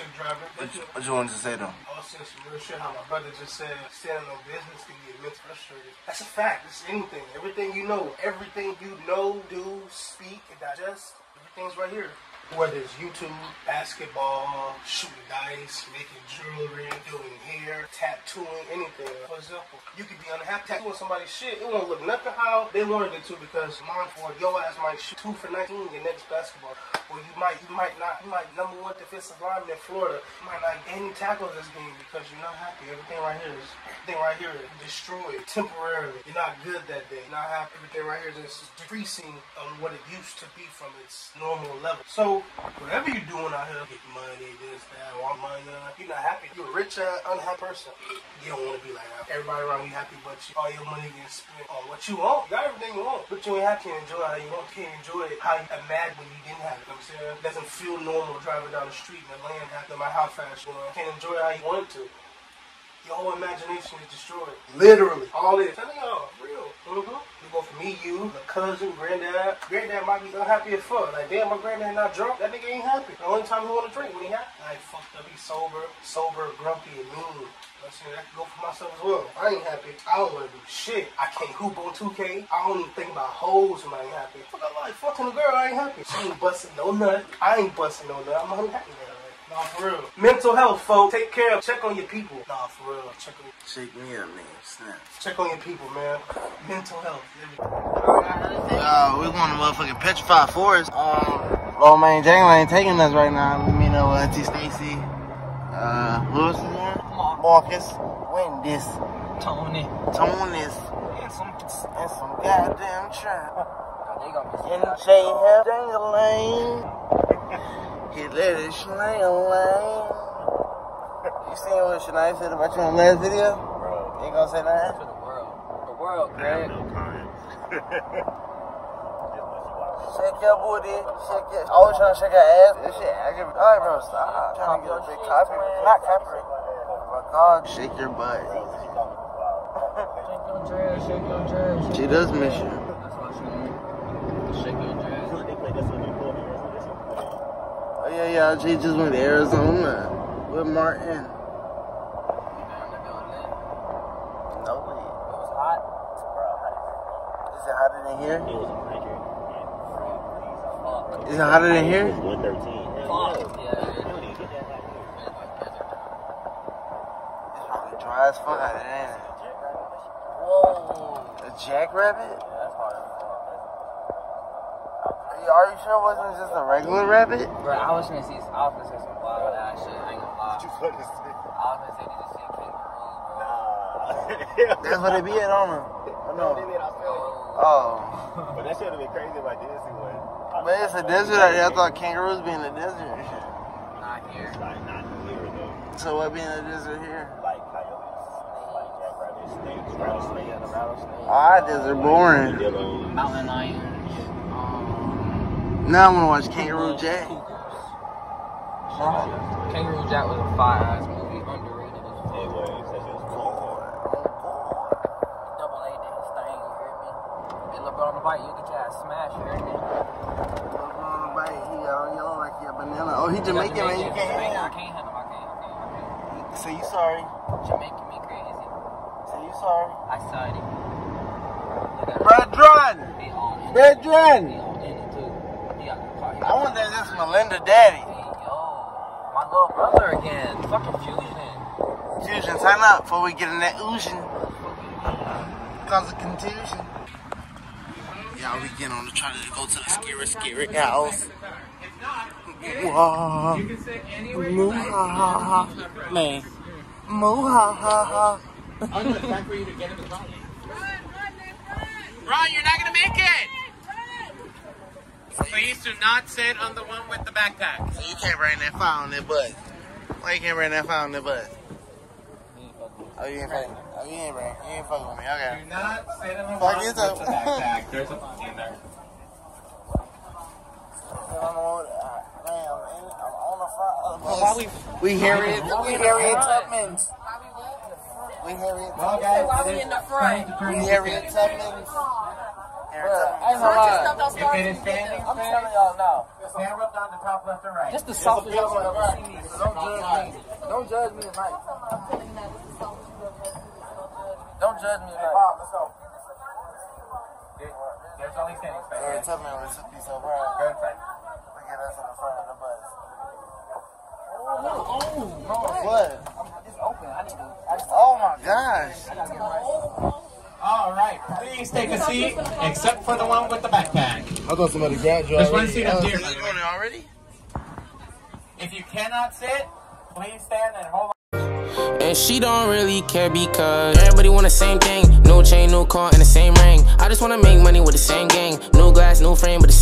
sick driving. What you, what you wanted to say though? Oh, I was saying some real shit. How my brother just said, standing on business can get mentally frustrated. That's a fact. It's anything. Everything you know, everything you know, do, speak, and digest, everything's right here. Whether it's YouTube, basketball, shooting dice, making jewelry, doing hair, tattooing, anything. For example, you could be unhappy tattooing somebody's shit. It won't look nothing how they wanted it to because mine for your ass might shoot two for 19 your next basketball. Or you might, you might not, you might number one defensive lineman in Florida. You might not any tackles this game because you're not happy. Everything right here is, everything right here is destroyed temporarily. You're not good that day. You're not happy. Everything right here is decreasing on what it used to be from its normal level. So whatever you're doing out here, get money, this, that, want money, uh, you're not happy. You're a rich, uh, unhappy person. You don't want to be like that. Everybody around you happy, but you, all your money getting spent on what you want. You got everything you want, but you ain't happy to enjoy how you want. You can't enjoy it how you are mad when you didn't have it. You know what I'm saying? It doesn't feel normal driving down the street the land after my how fast you know. You can't enjoy how you want to. Your whole imagination is destroyed. Literally. All this. Tell y'all, real. Mm-hmm. You go for me, you, the cousin, granddad. Granddad might be unhappy as fuck. Like, damn, my granddad not drunk. That nigga ain't happy. The only time he want to drink when he happy. I ain't fucked up. He's sober, sober, grumpy, and mean. I'm saying I can go for myself as well. I ain't happy. I don't want to do shit. I can't hoop on 2K. I don't even think about hoes when I ain't happy. Fuck, I like fucking a girl. I ain't happy. She ain't busting no nut. I ain't busting no nut. I'm unhappy now. Nah, for real. Mental health, folks. Take care of. Check on your people. Nah, for real. Check on. Shake me up, man. Snap. Check on your people, man. Mental health. Uh, we going to motherfucking Petrified Forest. Um, oh man, Jalen ain't taking us right now. We meet up with Auntie Stacy. Uh, who else is there? Marcus. When this? Tony. Tony's. And some And some goddamn trap. they gonna be And J have dangling. He let it shine lane. You seen what Shania said about you in the last video? Bro, You ain't gonna say to that? the world. The world, I have Greg. no comments. Just let you watch. Shake your booty, shake your. Always trying to shake her ass. This shit active. Alright, bro, stop. Trying to get a big copy. Not copy. My God, shake your butt. Shake your dress, shake your dress. She does miss you. That's what she mean. Shake your dress. They played this one before me. This one. Oh Oh, yeah, yeah. She just went to Arizona with Martin. You down there doing that? No It was hot. Is it hotter than here? It was 100 Fuck. Is it hotter than here? It was 113. Hell Fuck. yeah. Yeah, You don't even get that hot. It's probably dry as fuck out there, ain't it? Whoa. A jackrabbit? That's hard as fuck. Are you, sure it wasn't just a regular rabbit? Bro, I was gonna see, I was gonna say some wild ass shit. I ain't gonna lie. What you fucking say? I was gonna say did you see a kangaroo, bro? Nah. That's what it be at on them. I No, they know. did Australia. Oh. But that should have been crazy if I did see one. But it's a desert out there. I thought kangaroos be in the desert and shit. Not here. Like, not here though. So what be in the desert here? Like coyotes, like jackrabbits, snakes, rattlesnakes. Yeah, the rattlesnake. Ah, desert boring. Mountain lions. Now I want to watch Kangaroo Jack. Kangaroo Jack was a fire ass movie, underrated as fuck. was. That shit cool. Double A did his thing, you hear me? Get LeBron on the bike, you get your ass smashed, you hear me? He got yellow like he a banana. Oh, he Jamaican, man. You can't Jamaican, I can't handle him, I can't, I can't, I can't. Say you sorry. Jamaican me crazy. Say you sorry. I said it. Look at Brethren! him. He all in it. Brethren! He all in it too. He got the car. He I got wonder if this Melinda Daddy. Hey, yo. My little brother again. Fucking fusion. Fusion, sign up before we get in that ocean. Cause of contusion. Yeah, we get on the try to go to the scary, scary house. Wah. Moo-ha-ha-ha. Man. Moo-ha-ha-ha. Ron, you're not gonna make it. Please do not sit on the one with the backpack. So you can't bring that file on that butt. Why you can't bring that file on that butt? Oh, you ain't fucking. Oh, you ain't bring. You ain't fucking with me. Okay. Do not sit on the Fuck one you with too. the backpack. There's a body in there. We Harriet. We Harriet Tubmans. We Harriet. Well, guys, Why it we is in the front? time to turn We this Harriet in. If it is standing, I'm telling y'all now. stand up down the top left and right. Just the softest. Don't me tonight. I'm telling you now, this is something you don't judge me. Don't judge me Hey, tonight. Bob, let's go. There's only standing space. Hey, tell me I'm gonna be so proud. Go inside. Look at us in the front of the bus. Oh, what? It's open. I need to. I just, Oh my gosh. I gotta get my. All right, please take a seat, except for the one with the backpack. I thought somebody grabbed you. There's one seat up here. you doing it already? If you cannot sit, please stand and hold on. And she don't really care because everybody want the same thing. No chain, no car, and the same ring. I just wanna make money with the same gang. New glass, new frame, but the same.